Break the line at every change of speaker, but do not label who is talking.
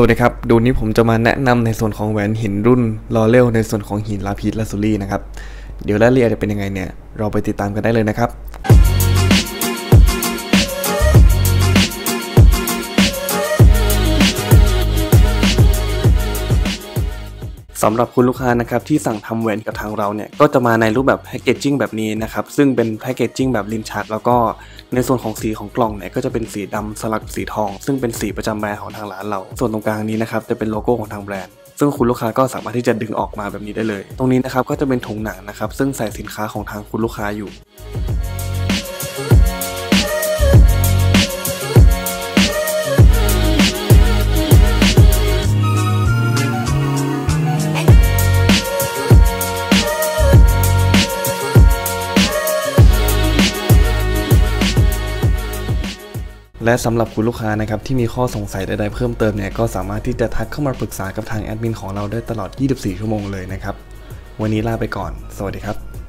วัสดีครับ ดูนี้ผมจะมาแนะนำในส่วนของแหวนหินรุ่นลอเรลในส่วนของหินลาพิสลาซูรี่นะครับ เดี๋ยวรายละเอียดจะเป็นยังไงเนี่ย เราไปติดตามกันได้เลยนะครับ สำหรับคุณลูกค้านะครับที่สั่งทำแหวนกับทางเราเนี่ยก็จะมาในรูปแบบแพคเกจจิ้งแบบนี้นะครับซึ่งเป็นแพคเกจจิ้งแบบลินชัดแล้วก็ในส่วนของสีของกล่องเนี่ยก็จะเป็นสีดำสลักสีทอง ซึ่งเป็นสีประจำแบรนด์ของทางร้านเรา ส่วนตรงกลางนี้นะครับจะเป็นโลโก้ของทางแบรนด์ซึ่งคุณลูกค้าก็สามารถที่จะดึงออกมาแบบนี้ได้เลย ตรงนี้นะครับก็จะเป็นถุงหนังนะครับซึ่งใส่สินค้าของทางคุณลูกค้าอยู่ และสำหรับคุณลูกค้านะครับที่มีข้อสงสัยใดๆเพิ่มเติมเนี่ยก็สามารถที่จะทักเข้ามาปรึกษากับทางแอดมินของเราได้ตลอด 24 ชั่วโมงเลยนะครับ วันนี้ลาไปก่อน สวัสดีครับ